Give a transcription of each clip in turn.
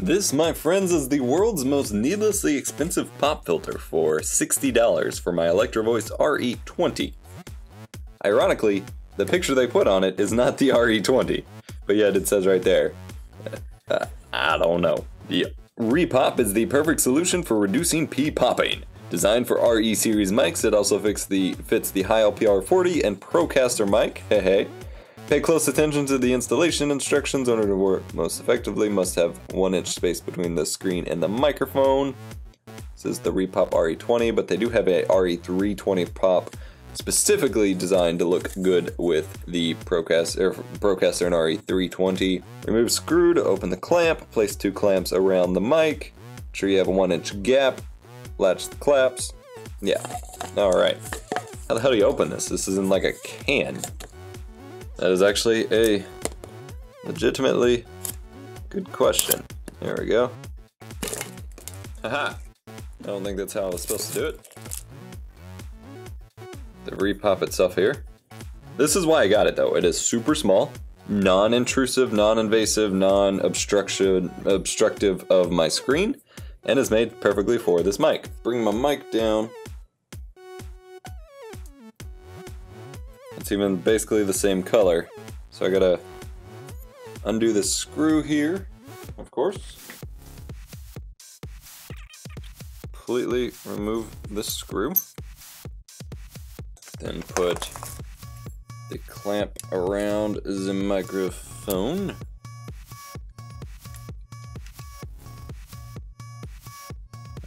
This, my friends, is the world's most needlessly expensive pop filter for $60 for my Electro Voice RE20. Ironically, the picture they put on it is not the RE20, but yet it says right there. Uh, I don't know. The Repop is the perfect solution for reducing P popping. Designed for RE series mics, it also fits the, fits the Heil PR 40 and Procaster mic. Hey hey. Pay close attention to the installation instructions. In order to work most effectively, must have one inch space between the screen and the microphone. This is the Repop RE20, but they do have a RE320 pop specifically designed to look good with the Procaster, Procaster and RE320. Remove screw to open the clamp, place two clamps around the mic, Make sure you have a one inch gap, latch the clamps. Yeah, all right. How the hell do you open this? This is in like a can. That is actually a legitimately good question. There we go. Haha. I don't think that's how I was supposed to do it. The repop itself here. This is why I got it though. It is super small, non-intrusive, non-invasive, non-obstruction obstructive of my screen, and is made perfectly for this mic. Bring my mic down. It's even basically the same color. So I gotta undo this screw here, of course. Completely remove this screw. Then put the clamp around the microphone.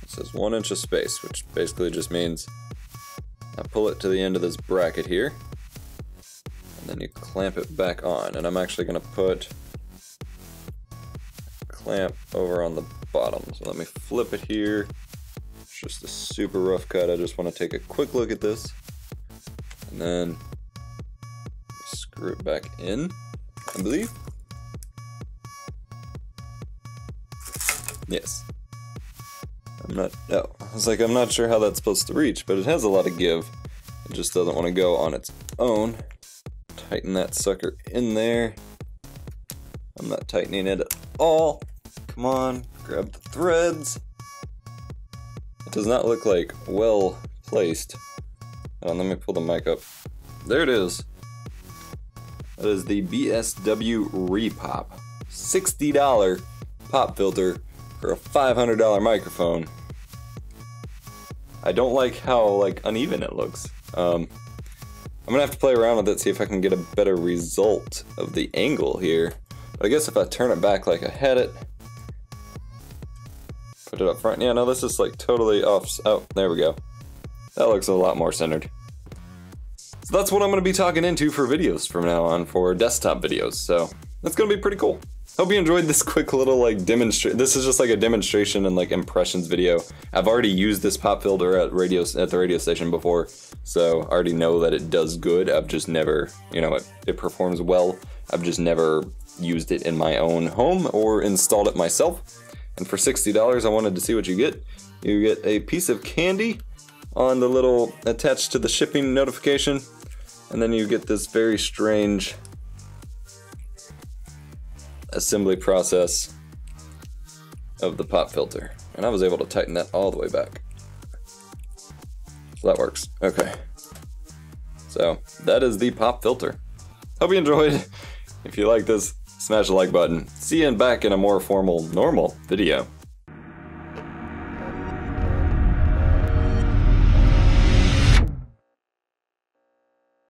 It says one inch of space, which basically just means I pull it to the end of this bracket here then you clamp it back on. And I'm actually to put clamp over on the bottom. So let me flip it here. It's just a super rough cut. I just want to take a quick look at this. And then screw it back in, I believe. Yes. I'm not, oh, I was like, I'm not sure how that's supposed to reach, but it has a lot of give. It just doesn't want to go on its own tighten that sucker in there. I'm not tightening it at all. Come on, grab the threads. It does not look like well placed. On, let me pull the mic up. There it is. That is the BSW Repop. $60 pop filter for a $500 microphone. I don't like how like uneven it looks. Um, I'm gonna have to play around with it, see if I can get a better result of the angle here. But I guess if I turn it back like I had it, put it up front. Yeah, no, this is like totally off. Oh, there we go. That looks a lot more centered. So that's what I'm gonna be talking into for videos from now on for desktop videos. So that's gonna be pretty cool. Hope you enjoyed this quick little like demonstration. This is just like a demonstration and like impressions video. I've already used this pop filter at radio at the radio station before, so I already know that it does good. I've just never, you know, it, it performs well. I've just never used it in my own home or installed it myself. And for $60, I wanted to see what you get. You get a piece of candy on the little attached to the shipping notification, and then you get this very strange assembly process of the pop filter. And I was able to tighten that all the way back. So that works. Okay. So that is the pop filter. Hope you enjoyed. If you like this, smash the like button. See you back in a more formal, normal video.